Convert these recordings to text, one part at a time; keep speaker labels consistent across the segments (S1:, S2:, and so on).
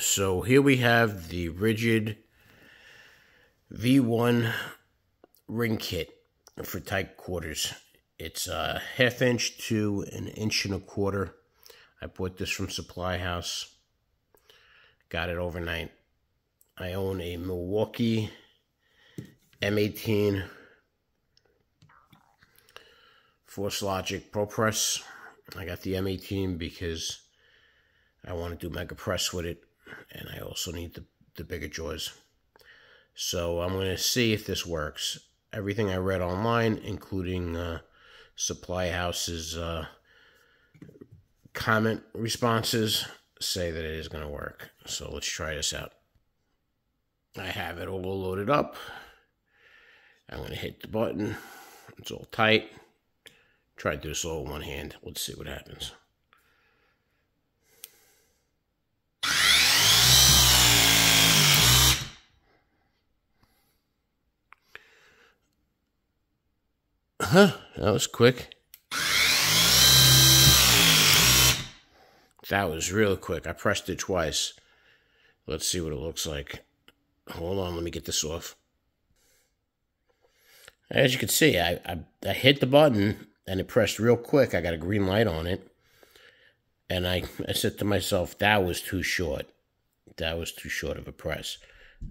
S1: So here we have the Ridgid V1 ring kit for tight quarters. It's a half inch to an inch and a quarter. I bought this from Supply House. Got it overnight. I own a Milwaukee M18 Force Logic Pro Press. I got the M18 because I want to do Mega Press with it, and I also need the, the bigger jaws. So I'm going to see if this works. Everything I read online, including uh, Supply House's uh, comment responses, say that it is going to work. So let's try this out. I have it all loaded up. I'm going to hit the button. It's all tight. Try to do this all in one hand. Let's see what happens. Huh, that was quick. That was real quick. I pressed it twice. Let's see what it looks like. Hold on, let me get this off. As you can see, I, I, I hit the button and it pressed real quick. I got a green light on it. And I, I said to myself, that was too short. That was too short of a press.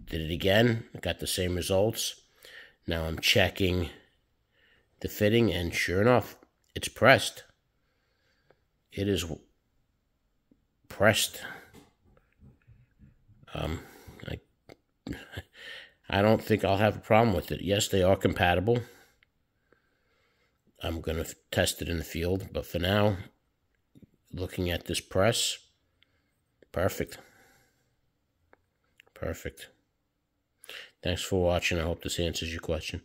S1: Did it again, got the same results. Now I'm checking the fitting, and sure enough, it's pressed. It is pressed. Um, I, I don't think I'll have a problem with it. Yes, they are compatible. I'm going to test it in the field, but for now, looking at this press, perfect. Perfect. Thanks for watching. I hope this answers your question.